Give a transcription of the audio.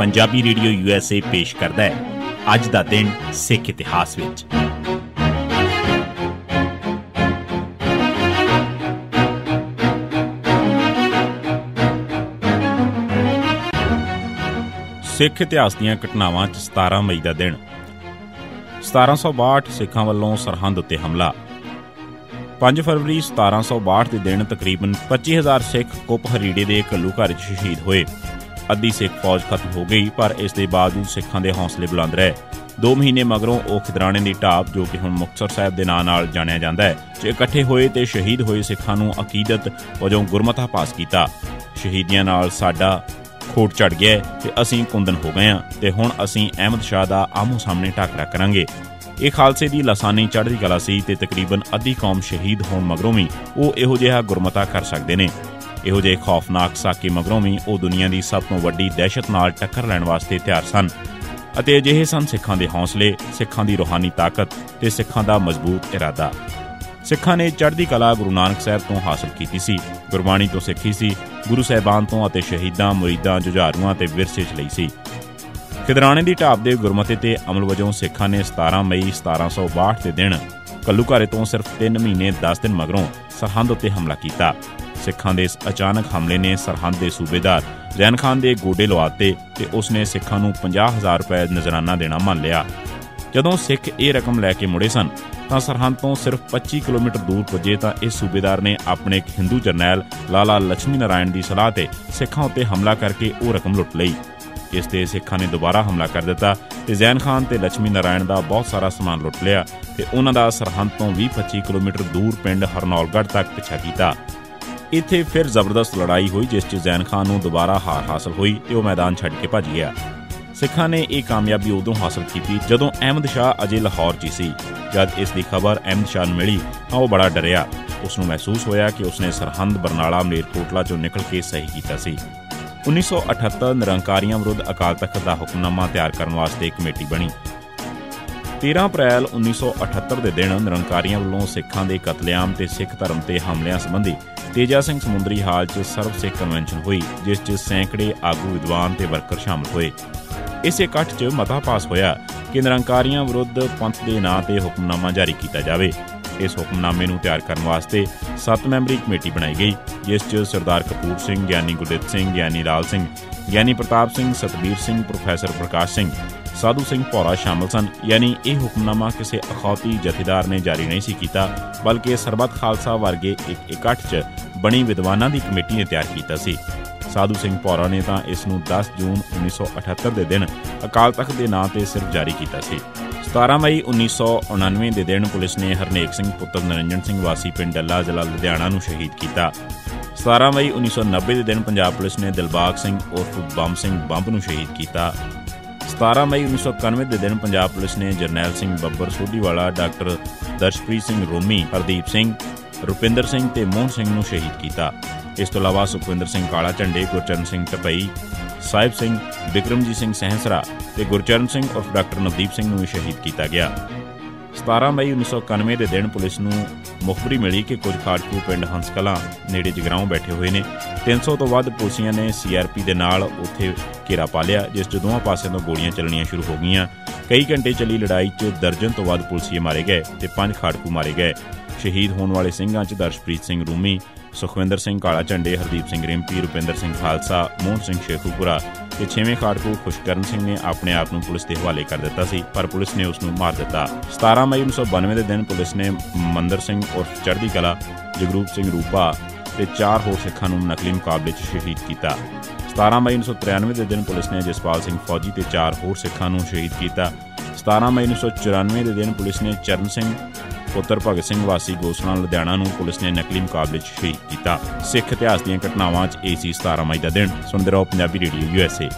Punjabi radio USA ਪੇਸ਼ ਕਰਦਾ ਹੈ। ਅੱਜ ਦਾ ਦਿਨ ਸਿੱਖ ਇਤਿਹਾਸ ਵਿੱਚ। ਸਿੱਖ ਇਤਿਹਾਸ ਦੀਆਂ ਘਟਨਾਵਾਂ 'ਚ 17 ਮਈ ਦਾ ਦਿਨ। 1762 ਸਿੱਖਾਂ ਵੱਲੋਂ ਸਰਹੰਦ ਉੱਤੇ ਹਮਲਾ। 5 ਫਰਵਰੀ 1762 ਦੇ ਦਿਨ ਤਕਰੀਬਨ 25000 ਸਿੱਖ ਕੁੱਪ ਹਰੀੜੇ ਦੇ ਕੱਲੂ ਘਰ 'ਚ ਸ਼ਹੀਦ ਹੋਏ। ਅੱਧੀ ਸਿੱਖ ਫੌਜ ਖਤਮ ਹੋ ਗਈ, ਪਰ ਇਸ ਦੇ ਬਾਵਜੂਦ ਸਿੱਖਾਂ ਦੇ ਹੌਸਲੇ ਬੁਲੰਦ ਰਹੇ। 2 ਮਹੀਨੇ ਮਗਰੋਂ ਉਹ ਖਿਦਰਾਣੇ ਦੀ ਢਾਬ, ਜੋ ਕਿ ਹੁਣ ਮੁਕਤਸਰ ਸਾਹਿਬ ਦੇ ਨਾਂ ਨਾਲ ਜਾਣਿਆ ਜਾਂਦਾ ਹੈ, 'ਚ ਇਕੱਠੇ ਹੋਏ ਤੇ ਸ਼ਹੀਦ ਹੋਏ ਸਿੱਖਾਂ ਨੂੰ ਅਕੀਦਤ ਵਜੋਂ ਗੁਰਮਤਾ ਪਾਸ ਕੀਤਾ। ਸ਼ਹੀਦੀਆਂ ਨਾਲ ਸਾਡਾ ਖੋਟ ਚੜ ਗਿਆ ਤੇ ਅਸੀਂ ਕੁੰਦਨ ਹੋ ਗਏ ਹਾਂ ਤੇ ਹੁਣ ਅਸੀਂ ਅਹਿਮਦ ਸ਼ਾਹ ਦਾ ਆਮੋ ਸਾਹਮਣੇ ਟਾਕਰਾ ਕਰਾਂਗੇ। ਇਹ ਖਾਲਸੇ ਦੀ ਲਸਾਨੀ ਚੜ੍ਹਦੀ ਕਲਾ ਸੀ ਤੇ ਤਕਰੀਬਨ ਅੱਧੀ ਕੌਮ ਸ਼ਹੀਦ ਹੋਣ ਮਗਰੋਂ ਵੀ ਉਹ ਇਹੋ ਜਿਹਾ ਗੁਰਮਤਾ ਕਰ ਸਕਦੇ ਨੇ। ਇਹੋ ਜਿਹੇ ਖੌਫਨਾਕ ਸਾਕੇ ਮਗਰੋਂ ਵੀ ਉਹ ਦੁਨੀਆ ਦੀ ਸਭ ਤੋਂ ਵੱਡੀ ਦਹਿਸ਼ਤ ਨਾਲ ਟੱਕਰ ਲੈਣ ਵਾਸਤੇ ਤਿਆਰ ਸਨ ਅਤੇ ਅਜਿਹੇ ਸਨ ਸਿੱਖਾਂ ਦੇ ਹੌਸਲੇ, ਸਿੱਖਾਂ ਦੀ ਰੋਹਾਨੀ ਤਾਕਤ ਤੇ ਸਿੱਖਾਂ ਦਾ ਮਜ਼ਬੂਤ ਇਰਾਦਾ। ਸਿੱਖਾਂ ਨੇ ਚੜ੍ਹਦੀ ਕਲਾ ਗੁਰੂ ਨਾਨਕ ਸਾਹਿਬ ਤੋਂ ਹਾਸਲ ਕੀਤੀ ਸੀ, ਗੁਰਬਾਣੀ ਤੋਂ ਸਿੱਖੀ ਸੀ, ਗੁਰੂ ਸਾਹਿਬਾਨ ਤੋਂ ਅਤੇ ਸ਼ਹੀਦਾਂ, ਮੁਰੀਦਾਂ, ਜੁਝਾਰੂਆਂ ਤੇ ਵਿਰਸੇ 'ਚ ਲਈ ਸੀ। ਖਿਦਰਾਣੇ ਦੀ ਢਾਬ ਦੇ ਗੁਰਮਤੇ ਤੇ ਅਮਲ ਵਜੋਂ ਸਿੱਖਾਂ ਨੇ 17 ਮਈ 1762 ਦੇ ਦਿਨ ਕੱਲੂਘਾਰੇ ਤੋਂ ਸਿਰਫ 3 ਮਹੀਨੇ 10 ਦਿਨ ਮਗਰੋਂ ਸਰਹੰਦ ਉੱਤੇ ਹਮਲਾ ਕੀਤਾ। ਸਿੱਖਾਂ ਦੇ ਇਸ ਅਚਾਨਕ ਹਮਲੇ ਨੇ ਸਰਹੰਦ ਦੇ ਸੂਬੇਦਾਰ ਜ਼ੈਨ ਖਾਨ ਦੇ ਗੋਡੇ ਲਵਾਤੇ ਤੇ ਉਸ ਨੇ ਸਿੱਖਾਂ ਨੂੰ 50000 ਰੁਪਏ ਨਜ਼ਰਾਨਾ ਦੇਣਾ ਮੰਨ ਲਿਆ। ਜਦੋਂ ਸਿੱਖ ਇਹ ਰਕਮ ਲੈ ਕੇ ਮੁੜੇ ਸਨ, ਤਾਂ ਸਰਹੰਦ ਤੋਂ ਸਿਰਫ 25 ਕਿਲੋਮੀਟਰ ਦੂਰ ਪੁੱਜੇ ਤਾਂ ਇਸ ਸੂਬੇਦਾਰ ਨੇ ਆਪਣੇ ਇੱਕ ਹਿੰਦੂ ਜਰਨੈਲ ਲਾਲਾ ਲక్ష్ਮੀ ਨਾਰਾਇਣ ਦੀ ਸਲਾਹ ਤੇ ਸਿੱਖਾਂ ਉੱਤੇ ਹਮਲਾ ਕਰਕੇ ਉਹ ਰਕਮ ਲੁੱਟ ਲਈ। ਇਸ ਤੇ ਸਿੱਖਾਂ ਨੇ ਦੁਬਾਰਾ ਹਮਲਾ ਕਰ ਦਿੱਤਾ ਤੇ ਜ਼ੈਨ ਖਾਨ ਤੇ ਲక్ష్ਮੀ ਨਾਰਾਇਣ ਦਾ ਬਹੁਤ ਸਾਰਾ ਸਮਾਨ ਲੁੱਟ ਲਿਆ ਤੇ ਉਹਨਾਂ ਦਾ ਸਰਹੰਦ ਤੋਂ 20-25 ਕਿਲੋਮੀਟਰ ਦੂਰ ਪਿੰਡ ਹਰਨੌਲਗੜ੍ਹ ਤੱਕ ਪਿੱਛਾ ਕੀਤਾ। ਇੱਥੇ ਫਿਰ ਜ਼ਬਰਦਸਤ ਲੜਾਈ ਹੋਈ, ਜਿਸ 'ਚ ਜ਼ੈਨ ਖਾਨ ਨੂੰ ਦੁਬਾਰਾ ਹਾਰ ਹਾਸਲ ਹੋਈ ਤੇ ਉਹ ਮੈਦਾਨ ਛੱਡ ਕੇ ਭੱਜ ਗਿਆ। ਸਿੱਖਾਂ ਨੇ ਇਹ ਕਾਮਯਾਬੀ ਉਦੋਂ ਹਾਸਲ ਕੀਤੀ ਜਦੋਂ ਅਹਿਮਦ ਸ਼ਾਹ ਅਜੇ ਲਾਹੌਰ 'ਚ ਸੀ। ਜਦ ਇਸ ਦੀ ਖਬਰ ਅਹਿਮਦ ਸ਼ਾਹ ਨੂੰ ਮਿਲੀ ਤਾਂ ਉਹ ਬੜਾ ਡਰਿਆ। ਉਸ ਨੂੰ ਮਹਿਸੂਸ ਹੋਇਆ ਕਿ ਉਸਨੇ ਸਰਹੰਦ ਬਰਨਾਲਾ ਮਲੇਰਕੋਟਲਾ 'ਚੋਂ ਨਿਕਲ ਕੇ ਸਹੀ ਕੀਤਾ ਸੀ। 1978 ਨਿਰੰਕਾਰੀਆਂ ਵਿਰੁੱਧ ਅਕਾਲ ਤਖਤ ਦਾ ਹੁਕਮਨਾਮਾ ਤਿਆਰ ਕਰਨ ਵਾਸਤੇ ਕਮੇਟੀ ਬਣੀ। 13 ਅਪ੍ਰੈਲ 1978 ਦੇ ਦਿਨ ਨਿਰੰਕਾਰੀਆਂ ਵੱਲੋਂ ਸਿੱਖਾਂ ਦੇ ਕਤਲੇਆਮ ਤੇ ਸਿੱਖ ਧਰਮ ਤੇ ਹਮਲਿਆਂ ਸੰਬੰਧੀ ਤੇਜਾ ਸਿੰਘ ਸਮੁੰਦਰੀ ਹਾਲ 'ਚ ਸਰਵ ਸਿੱਖ ਕਨਵੈਨਸ਼ਨ ਹੋਈ, ਜਿਸ 'ਚ ਸੈਂਕੜੇ ਆਗੂ, ਵਿਦਵਾਨ ਤੇ ਵਰਕਰ ਸ਼ਾਮਲ ਹੋਏ। ਇਸੇ ਇਕੱਠ 'ਚ ਮਤਾ ਪਾਸ ਹੋਇਆ ਕਿ ਨਿਰੰਕਾਰੀਆਂ ਵਿਰੁੱਧ ਪੰਥ ਦੇ ਨਾਂ ਤੇ ਹੁਕਮਨਾਮਾ ਜਾਰੀ ਕੀਤਾ ਜਾਵੇ। ਇਸ ਹੁਕਮਨਾਮੇ ਨੂੰ ਤਿਆਰ ਕਰਨ ਵਾਸਤੇ 7 ਮੈਂਬਰੀ ਕਮੇਟੀ ਬਣਾਈ ਗਈ, ਜਿਸ 'ਚ ਸਰਦਾਰ ਕਪੂਰ ਸਿੰਘ, ਗਿਆਨੀ ਗੁਰਦਿੱਤ ਸਿੰਘ, ਗਿਆਨੀ ਲਾਲ ਸਿੰਘ, ਗਿਆਨੀ ਪ੍ਰਤਾਪ ਸਿੰਘ, ਸਤਬੀਰ ਸਿੰਘ, ਪ੍ਰੋਫੈਸਰ ਪ੍ਰਕਾਸ਼ ਸਿੰਘ ਸਾਧੂ ਸਿੰਘ ਭੌਰਾ ਸ਼ਾਮਲ ਸਨ। ਯਾਨੀ ਇਹ ਹੁਕਮਨਾਮਾ ਕਿਸੇ ਅਖੌਤੀ ਜਥੇਦਾਰ ਨੇ ਜਾਰੀ ਨਹੀਂ ਸੀ ਕੀਤਾ, ਬਲਕਿ ਸਰਬੱਤ ਖਾਲਸਾ ਵਰਗੇ ਇੱਕ ਇਕੱਠ 'ਚ ਬਣੀ ਵਿਦਵਾਨਾਂ ਦੀ ਕਮੇਟੀ ਨੇ ਤਿਆਰ ਕੀਤਾ ਸੀ। ਸਾਧੂ ਸਿੰਘ ਭੌਰਾ ਨੇ ਤਾਂ ਇਸ ਨੂੰ 10 ਜੂਨ 1978 ਦੇ ਦਿਨ ਅਕਾਲ ਤਖਤ ਦੇ ਨਾਂ ਤੇ ਸਿਰਫ ਜਾਰੀ ਕੀਤਾ ਸੀ। 17 ਮਈ 1999 ਦੇ ਦਿਨ ਪੁਲਿਸ ਨੇ ਹਰਨੇਕ ਸਿੰਘ ਪੁੱਤਰ ਨਰਿੰਜਨ ਸਿੰਘ ਵਾਸੀ ਪਿੰਡ ਡੱਲਾ ਜ਼ਿਲ੍ਹਾ ਲੁਧਿਆਣਾ ਨੂੰ ਸ਼ਹੀਦ ਕੀਤਾ। 17 ਮਈ 1990 ਦੇ ਦਿਨ ਪੰਜਾਬ ਪੁਲਿਸ ਨੇ ਦਿਲਬਾਗ ਸਿੰਘ ਉਰਫ ਬੰਬ ਸਿੰਘ ਬੰਬ ਨੂੰ ਸ਼ਹੀਦ ਕੀਤਾ। 17 ਮਈ 1991 ਦੇ ਦਿਨ ਪੰਜਾਬ ਪੁਲਿਸ ਨੇ ਜਰਨੈਲ ਸਿੰਘ ਬੱਬਰ ਸੋਢੀਵਾਲਾ, ਡਾਕਟਰ ਦਰਸ਼ਪ੍ਰੀਤ ਸਿੰਘ ਰੋਮੀ, ਹਰਦੀਪ ਸਿੰਘ, ਰੁਪਿੰਦਰ ਸਿੰਘ ਤੇ ਮੋਹਨ ਸਿੰਘ ਨੂੰ ਸ਼ਹੀਦ ਕੀਤਾ। ਇਸ ਤੋਂ ਇਲਾਵਾ ਸੁਖਵਿੰਦਰ ਸਿੰਘ ਕਾਲਾ ਝੰਡੇ ਗੁਰਚਰਨ ਸਿੰਘ ਟਪਈ, ਸਾਹਿਬ ਸਿੰਘ ਵਿਕਰਮਜੀਤ ਸਿੰਘ ਸਹਿਸਰਾ ਤੇ ਗੁਰਚਰਨ ਸਿੰਘ ਔਰ ਡਾਕਟਰ ਨਵਦੀਪ ਸਿੰਘ ਨੂੰ ਵੀ ਸ਼ਹੀਦ ਕੀਤਾ ਗਿਆ। 17 ਮਈ 1991 ਦੇ ਦਿਨ ਪੁਲਿਸ ਨੂੰ ਮੁਖਬਰੀ ਮਿਲੀ ਕਿ ਕੁਝ ਖਾੜਕੂ ਪਿੰਡ ਹੰਸਕਲਾਂ ਨੇੜੇ ਜਗਰਾਉਂ ਬੈਠੇ ਹੋਏ ਨੇ। 300 ਤੋਂ ਵੱਧ ਪੁਲਿਸੀਆਂ ਨੇ ਸੀਆਰਪੀ ਦੇ ਨਾਲ ਉੱਥੇ ਘੇਰਾ ਪਾ ਲਿਆ, ਜਿਸ 'ਚ ਦੋਵਾਂ ਪਾਸਿਆਂ ਤੋਂ ਗੋਲੀਆਂ ਚੱਲਣੀਆਂ ਸ਼ੁਰੂ ਹੋ ਗਈਆਂ। ਕਈ ਘੰਟੇ ਚੱਲੀ ਲੜਾਈ 'ਚ ਦਰਜਨ ਤੋਂ ਵੱਧ ਪੁਲਿਸੀਏ ਮਾਰੇ ਗਏ ਤੇ ਪੰਜ ਖਾੜਕੂ ਮਾਰੇ ਗਏ। ਸ਼ਹੀਦ ਹੋਣ ਵਾਲੇ ਸਿੰਘਾਂ 'ਚ ਦਰਸ਼ਪ੍ਰੀਤ ਸਿੰਘ ਰੂਮੀ, ਸੁਖਵਿੰਦਰ ਸਿੰਘ ਕਾਲਾ ਝੰਡੇ ਹਰਦੀਪ ਸਿੰਘ ਰਿੰਪੀ, ਰੁਪਿੰਦਰ ਸਿੰਘ ਖਾਲਸਾ, ਮੋਹਨ ਸਿੰਘ ਸ਼ੇਖੂਪੁਰਾ ਤੇ ਛੇਵੇਂ ਖਾੜਕੂ ਖੁਸ਼ਕਰਨ ਸਿੰਘ ਨੇ ਆਪਣੇ ਆਪ ਨੂੰ ਪੁਲਿਸ ਦੇ ਹਵਾਲੇ ਕਰ ਦਿੱਤਾ ਸੀ, ਪਰ ਪੁਲਿਸ ਨੇ ਉਸ ਨੂੰ ਮਾਰ ਦਿੱਤਾ। 17 ਮਈ 1992 ਦੇ ਦਿਨ ਪੁਲਿਸ ਨੇ ਮੰਦਰ ਸਿੰਘ ਉਰਫ ਚੜ੍ਹਦੀ ਕਲਾ, ਜਗਰੂਪ ਸਿੰਘ ਰੂਪਾ ਤੇ ਚਾਰ ਹੋਰ ਸਿੱਖਾਂ ਨੂੰ ਨਕਲੀ ਮੁਕਾਬਲੇ 'ਚ ਸ਼ਹੀਦ ਕੀਤਾ। 17 ਮਈ 1993 ਦੇ ਦਿਨ ਪੁਲਿਸ ਨੇ ਜਸਪਾਲ ਸਿੰਘ ਫੌਜੀ ਤੇ ਚਾਰ ਹੋਰ ਸਿੱਖਾਂ ਨੂੰ ਸ਼ਹੀਦ ਕੀਤਾ। 17 ਮਈ 1994 ਦੇ ਦਿਨ ਪੁਲਿਸ ਨੇ ਚਰਨ ਸਿੰਘ ਪੁੱਤਰ ਭਗਤ ਸਿੰਘ ਵਾਸੀ ਗੋਸਲਾ, ਲੁਧਿਆਣਾ ਨੂੰ ਪੁਲਿਸ ਨੇ ਨਕਲੀ ਮੁਕਾਬਲੇ 'ਚ ਸ਼ਹੀਦ ਕੀਤਾ। ਸਿੱਖ ਇਤਿਹਾਸ ਦੀਆਂ ਘਟਨਾਵਾਂ 'ਚ ਏਸੀ 17 ਮਈ ਦਾ ਦਿਨ। ਸੁਣਦੇ ਰਹੋ ਪੰਜਾਬੀ ਰੇਡੀਓ ਯੂਐਸਏ